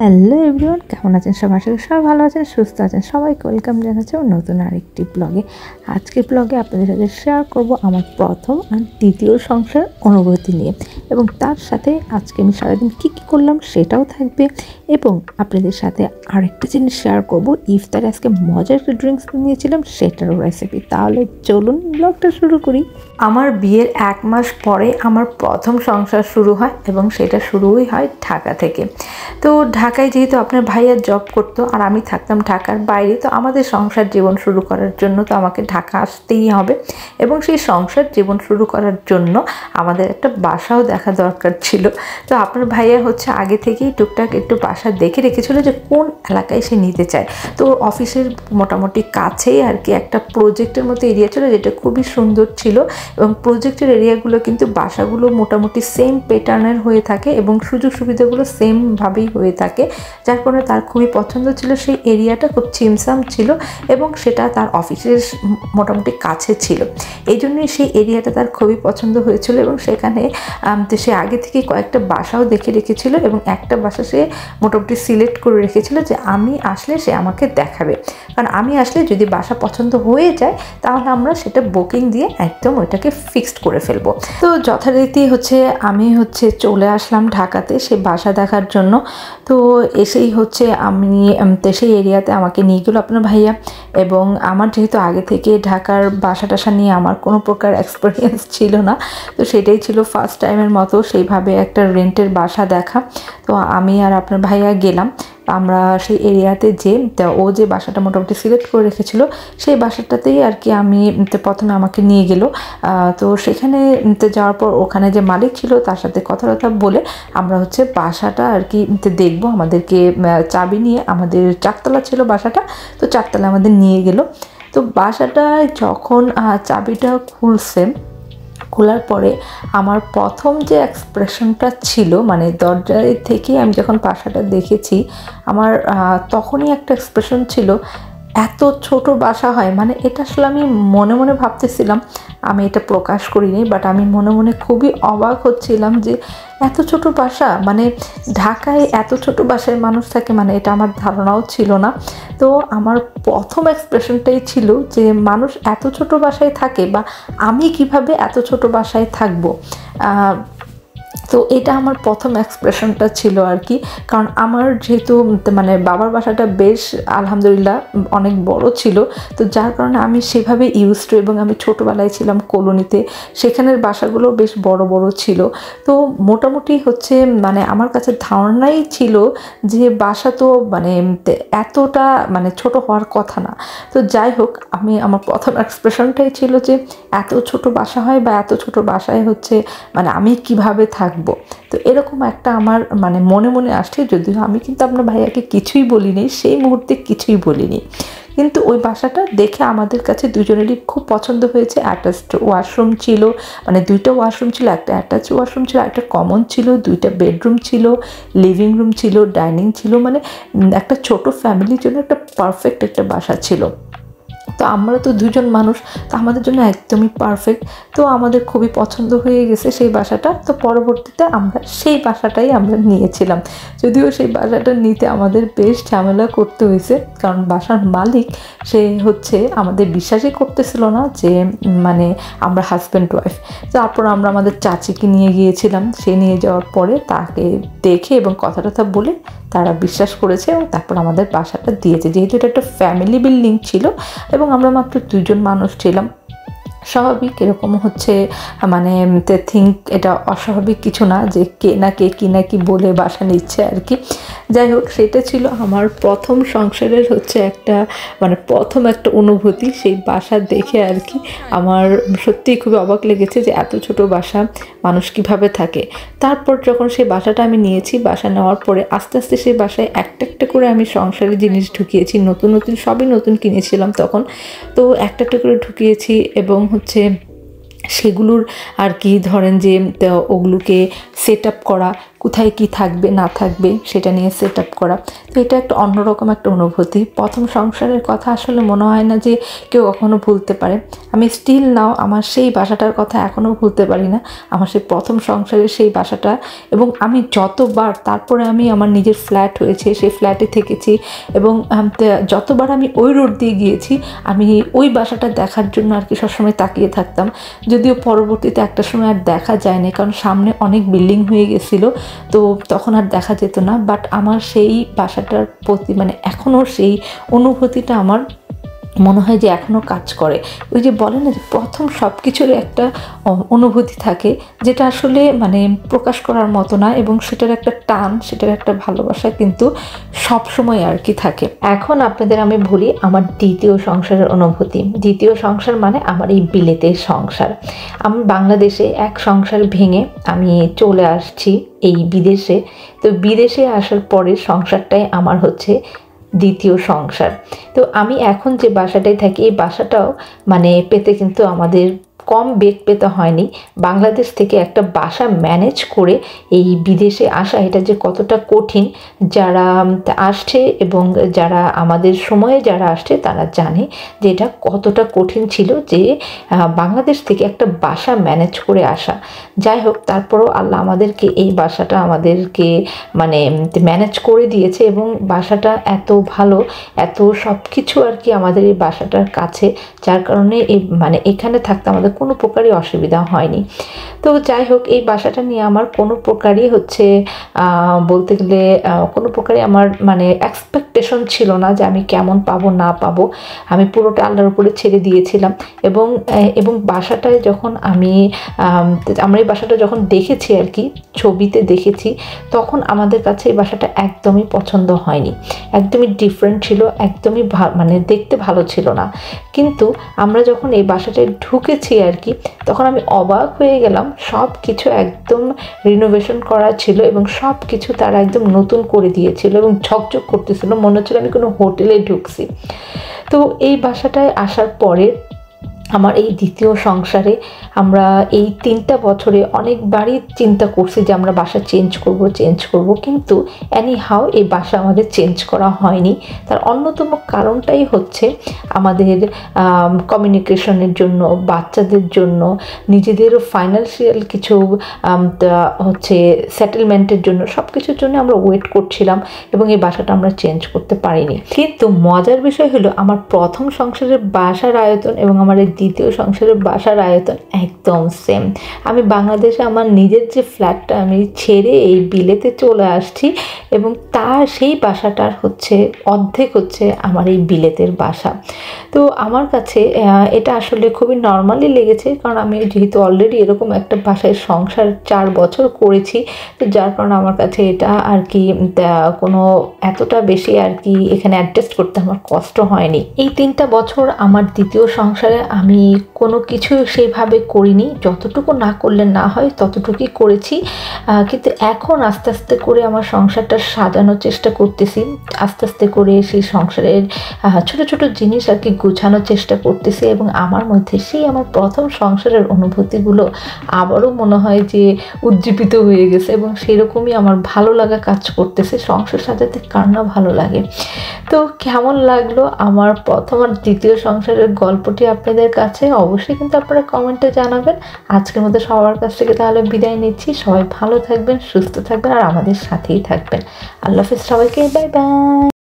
Hello everyone, কেমন আছেন সবাই? আশা করি সবাই ভালো আছেন, সুস্থ আছেন। সবাইকে ওয়েলকাম জানাচ্ছি নতুন আরেকটি ব্লগে। আজকের ব্লগে আপনাদের সাথে শেয়ার করব আমার প্রথম আর দ্বিতীয় সংসার অনুভূতি নিয়ে। এবং তার সাথে আজকে আমি সারাদিন কী কী করলাম সেটাও থাকবে। এবং আপনাদের সাথে আরেকটা জিনিস শেয়ার করব। ইফতারে আজকে মজার একটা ড্রিঙ্কস নিয়েছিলাম, সেটারও রেসিপি তাহলে চলুন ব্লগটা শুরু করি। আমার বিয়ের এক মাস পরে আমার প্রথম সংসার শুরু হয় এবং সেটা শুরুই হয় ঢাকা থেকে। তো ঢাকায় যেহেতু আপনার ভাইয়া জব করতো আর আমি থাকতাম ঢাকার বাইরে, তো আমাদের সংসার জীবন শুরু করার জন্য তো আমাকে ঢাকা আসতেই হবে। এবং সেই সংসার জীবন শুরু করার জন্য আমাদের একটা বাসাও দেখা দরকার ছিল। তো আপনার ভাইয়া হচ্ছে আগে থেকেই টুকটাক একটু বাসা দেখে রেখেছিল যে কোন এলাকায় সে নিতে চায়। তো অফিসের মোটামুটি কাছেই আর কি একটা প্রজেক্টের মতো এরিয়া ছিল যেটা খুবই সুন্দর ছিল। এবং প্রজেক্টের এরিয়াগুলো কিন্তু বাসাগুলো মোটামুটি সেম প্যাটার্নের হয়ে থাকে এবং সুযোগ সুবিধাগুলো সেমভাবেই হয়ে থাকে। যার কারণে তার খুবই পছন্দ ছিল। সেই এরিয়াটা খুব চিমসাম ছিল এবং সেটা তার অফিসের মোটামুটি কাছে ছিল। এই জন্যই সেই এরিয়াটা তার খুবই পছন্দ হয়েছিল এবং সেখানে সে আগে থেকে কয়েকটা বাসাও দেখে রেখেছিল এবং একটা বাসা সে মোটামুটি সিলেক্ট করে রেখেছিল যে আমি আসলে সে আমাকে দেখাবে। কারণ আমি আসলে যদি বাসা পছন্দ হয়ে যায়, তাহলে আমরা সেটা বুকিং দিয়ে একদম ওইটাকে ফিক্সড করে ফেলব। তো যথারীতি হচ্ছে আমি হচ্ছে চলে আসলাম ঢাকাতে সে বাসা দেখার জন্য। তো এসেই হচ্ছে আমি সেই এরিয়াতে আমাকে নিয়ে গেলো আপনার ভাইয়া। এবং আমার যেহেতু আগে থেকে ঢাকার বাসা টাসা নিয়ে আমার কোনো প্রকার এক্সপিরিয়েন্স ছিল না, তো সেটাই ছিল ফার্স্ট টাইমের মতো সেইভাবে একটা রেন্টের বাসা দেখা। তো আমি আর আপনার ভাইয়া গেলাম। আমরা সেই এরিয়াতে যে ও যে বাসাটা মোটামুটি সিলেক্ট করে রেখেছিল, সেই বাসাটাতেই আর কি আমি প্রথমে আমাকে নিয়ে গেল। তো সেখানে যাওয়ার পর ওখানে যে মালিক ছিল তার সাথে কথা কথা বলে আমরা হচ্ছে বাসাটা আর কি দেখব, আমাদেরকে চাবি নিয়ে আমাদের চারতলা ছিল বাসাটা, তো চারতলা আমাদের নিয়ে গেল। তো বাসাটায় যখন চাবিটা খুলছে খোলার পরে আমার প্রথম যে এক্সপ্রেশনটা ছিল মানে দরজায় থেকে আমি যখন বাসাটা দেখেছি, আমার তখনই একটা এক্সপ্রেশন ছিল, এত ছোট বাসা হয়। মানে এটা আসলে আমি মনে মনে ভাবতেছিলাম আমি এটা প্রকাশ করিনি বাট আমি মনে মনে খুবই অবাক হচ্ছিলাম যে এত ছোট বাসা মানে ঢাকায় এত ছোট বাসায় মানুষ থাকে মানে এটা আমার ধারণাও ছিল না। তো আমার প্রথম এক্সপ্রেশনটাই ছিল যে মানুষ এত ছোট বাসায় থাকে বা আমি কীভাবে এত ছোট বাসায় থাকব। তো এটা আমার প্রথম এক্সপ্রেশনটা ছিল আর কি। কারণ আমার যেহেতু মানে বাবার বাসাটা বেশ, আলহামদুলিল্লাহ, অনেক বড় ছিল। তো যার কারণে আমি সেভাবে ইউজ টু এবং আমি ছোটোবেলায় ছিলাম কলোনিতে, সেখানের বাসাগুলো বেশ বড় বড় ছিল। তো মোটামুটি হচ্ছে মানে আমার কাছে ধারণাই ছিল যে বাসা তো মানে এতটা মানে ছোট হওয়ার কথা না। তো যাই হোক, আমি আমার প্রথম এক্সপ্রেশনটাই ছিল যে এত ছোট বাসা হয় বা এত ছোট বাসায় হচ্ছে মানে আমি কীভাবে থাকব? তো এরকম একটা আমার মানে মনে মনে আসছে, যদিও আমি কিন্তু আপনার ভাইয়াকে কিছুই বলিনি, সেই মুহূর্তে কিছুই বলিনি। কিন্তু ওই বাসাটা দেখে আমাদের কাছে দুজনেরই খুব পছন্দ হয়েছে। অ্যাটাচড ওয়াশরুম ছিল মানে দুইটা ওয়াশরুম ছিল, একটা অ্যাটাচ ওয়াশরুম ছিল, একটা কমন ছিল, দুইটা বেডরুম ছিল লিভিং রুম ছিল ডাইনিং ছিল মানে একটা ছোট ফ্যামিলির জন্য একটা পারফেক্ট একটা বাসা ছিল। তো আমরা তো দুজন মানুষ, তো আমাদের জন্য একদমই পারফেক্ট তো আমাদের খুবই পছন্দ হয়ে গেছে সেই বাসাটা। তো পরবর্তীতে আমরা সেই বাসাটাই আমরা নিয়েছিলাম। যদিও সেই বাসাটা নিতে আমাদের বেশ ঝামেলা করতে হয়েছে, কারণ বাসার মালিক সে হচ্ছে আমাদের বিশ্বাসই করতেছিল না যে মানে আমরা হাজব্যান্ড ওয়াইফ তারপর আমরা আমাদের চাচিকে নিয়ে গিয়েছিলাম। সে নিয়ে যাওয়ার পরে তাকে দেখে এবং কথা টথা বলে তারা বিশ্বাস করেছে এবং তারপর আমাদের বাসাটা দিয়েছে। যেহেতু এটা একটা ফ্যামিলি বিল্ডিং ছিল এবং আমরা মাত্র দুজন মানুষ ছিলাম। স্বাভাবিক, এরকম হচ্ছে মানে থিঙ্ক এটা অস্বাভাবিক কিছু না যে কে না কে কী না কি বলে বাসা নিচ্ছে আর কি। যাই হোক, সেটা ছিল আমার প্রথম সংসারের হচ্ছে একটা মানে প্রথম একটা অনুভূতি সেই বাসা দেখে আর কি। আমার সত্যিই খুবই অবাক লেগেছে যে এত ছোট বাসা মানুষ কীভাবে থাকে। তারপর যখন সেই বাসাটা আমি নিয়েছি, বাসা নেওয়ার পরে আস্তে আস্তে সেই বাসায় একটা একটা করে আমি সংসারের জিনিস ঢুকিয়েছি, নতুন নতুন, সবই নতুন কিনেছিলাম তখন। তো একটা একটা করে ঢুকিয়েছি এবং হচ্ছে সেগুলোর আর কি ধরেন যে ওগুলোকে সেট আপ করা কোথায় কি থাকবে, না থাকবে, সেটা নিয়ে সেট আপ করা। তো এটা একটা অন্যরকম একটা অনুভূতি। প্রথম সংসারের কথা আসলে মনে হয় না যে কেউ কখনো ভুলতে পারে। আমি স্টিল নাও আমার সেই বাসাটার কথা এখনও ভুলতে পারি না। আমার সেই প্রথম সংসারের সেই বাসাটা এবং আমি যতবার তারপরে আমি আমার নিজের ফ্ল্যাট হয়েছে, সেই ফ্ল্যাটে থেকেছি এবং যতবার আমি ওই রোড দিয়ে গিয়েছি, আমি ওই বাসাটা দেখার জন্য আর কি সবসময় তাকিয়ে থাকতাম। যদিও পরবর্তীতে একটা সময় আর দেখা যায়নি, কারণ সামনে অনেক বিল্ডিং হয়ে গেছিল। তো তখন আর দেখা যেত না বাট আমার সেই বাসাটার প্রতি মানে এখনও সেই অনুভূতিটা আমার মনে হয় যে এখনও কাজ করে। ওই যে বলে না যে প্রথম সব কিছুর একটা অনুভূতি থাকে, যেটা আসলে মানে প্রকাশ করার মতো না এবং সেটার একটা টান, সেটার একটা ভালোবাসা কিন্তু সব সময় আর কি থাকে। এখন আপনাদের আমি বলি আমার দ্বিতীয় সংসারের অনুভূতি। দ্বিতীয় সংসার মানে আমার এই বিলেতের সংসার। আমি বাংলাদেশে এক সংসার ভেঙে আমি চলে আসছি এই বিদেশে। তো বিদেশে আসার পরে সংসারটাই আমার হচ্ছে দ্বিতীয় সংসার। তো আমি এখন যে বাসাটায় থাকি এই বাসাটাও মানে পেতে কিন্তু আমাদের কম বেগ পেতে হয়নি। বাংলাদেশ থেকে একটা বাসা ম্যানেজ করে এই বিদেশে আসা, এটা যে কতটা কঠিন, যারা আসছে এবং যারা আমাদের সময়ে যারা আসছে, তারা জানে যে এটা কতটা কঠিন ছিল যে বাংলাদেশ থেকে একটা বাসা ম্যানেজ করে আসা। যাই হোক, তারপরও আল্লাহ আমাদেরকে এই বাসাটা আমাদেরকে মানে ম্যানেজ করে দিয়েছে এবং বাসাটা এত ভালো, এত সব কিছু আর কি আমাদের এই বাসাটার কাছে, যার কারণে এই মানে এখানে থাকতে আমাদের কোনো প্রকারই অসুবিধা হয়নি। তো যাই হোক, এই বাসাটা নিয়ে আমার কোনো প্রকারই হচ্ছে বলতে গেলে কোনো প্রকারই আমার মানে এক্সপেকটেশন ছিল না যে আমি কেমন পাবো, না পাবো। আমি পুরোটা আল্লাহর উপরে ছেড়ে দিয়েছিলাম এবং এবং বাসাটায় যখন আমি আমরা এই বাসাটা যখন দেখেছি আর কি, ছবিতে দেখেছি, তখন আমাদের কাছে এই বাসাটা একদমই পছন্দ হয়নি। একদমই ডিফারেন্ট ছিল, একদমই মানে দেখতে ভালো ছিল না। কিন্তু আমরা যখন এই বাসাটায় ঢুকেছি আর কি তখন আমি অবাক হয়ে গেলাম, সব কিছু একদম রিনোভেশন করা ছিল এবং সব কিছু তারা একদম নতুন করে দিয়েছিল এবং ঝকঝক করতেছিল। মনে হচ্ছিল আমি কোনো হোটেলে ঢুকছি। তো এই বাসাটায় আসার পরে আমার এই দ্বিতীয় সংসারে আমরা এই তিনটা বছরে অনেকবারই চিন্তা করছি যে আমরা বাসা চেঞ্জ করব চেঞ্জ করব। কিন্তু অ্যানি হাও এই বাসা আমাদের চেঞ্জ করা হয়নি। তার অন্যতম কারণটাই হচ্ছে আমাদের কমিউনিকেশনের জন্য, বাচ্চাদের জন্য নিজেদেরও ফাইন্যান্সিয়াল কিছু হচ্ছে সেটেলমেন্টের জন্য সব কিছুর জন্য আমরা ওয়েট করছিলাম এবং এই বাসাটা আমরা চেঞ্জ করতে পারিনি। কিন্তু মজার বিষয় হলো আমার প্রথম সংসারের বাসার আয়তন এবং আমার এই দ্বিতীয় সংসারের বাসার আয়তন একদম সেম আমি বাংলাদেশে আমার নিজের যে ফ্ল্যাটটা আমি ছেড়ে এই বিলেতে চলে আসছি এবং তার সেই বাসাটার হচ্ছে, অর্ধেক হচ্ছে আমার এই বিলেতের বাসা। তো আমার কাছে এটা আসলে খুবই নর্মালি লেগেছে কারণ আমি যেহেতু অলরেডি এরকম একটা বাসায় সংসার চার বছর করেছি, তো যার কারণে আমার কাছে এটা আর কি কোনো এতটা বেশি আর কি এখানে অ্যাডজাস্ট করতে আমার কষ্ট হয়নি। এই তিনটা বছর আমার দ্বিতীয় সংসারে আমি কোনো কিছু সেইভাবে করিনি। যতটুকু না করলে না হয়, ততটুকুই করেছি। কিন্তু এখন আস্তে আস্তে করে আমার সংসারটা সাজানোর চেষ্টা করতেছি। আস্তে আস্তে করে সেই সংসারের ছোট ছোট জিনিস আর কি গুছানোর চেষ্টা করতেছি এবং আমার মধ্যে সেই আমার প্রথম সংসারের অনুভূতিগুলো আবারও মনে হয় যে উজ্জীবিত হয়ে গেছে এবং সেরকমই আমার ভালো লাগা কাজ করতেছে। সংসার সাজাতে কার না ভালো লাগে? তো কেমন লাগল আমার প্রথম আর দ্বিতীয় সংসারের গল্পটি আপনাদের কাছে অবশ্যই কিন্তু আপনারা কমেন্টে জানাবেন। আজকের মধ্যে সবার কাছ থেকে তাহলে বিদায় নিচ্ছি। সবাই ভালো থাকবেন, সুস্থ থাকবেন আর আমাদের সাথেই থাকবেন। আল্লাহ হাফিজ, সবাইকে বাই বাই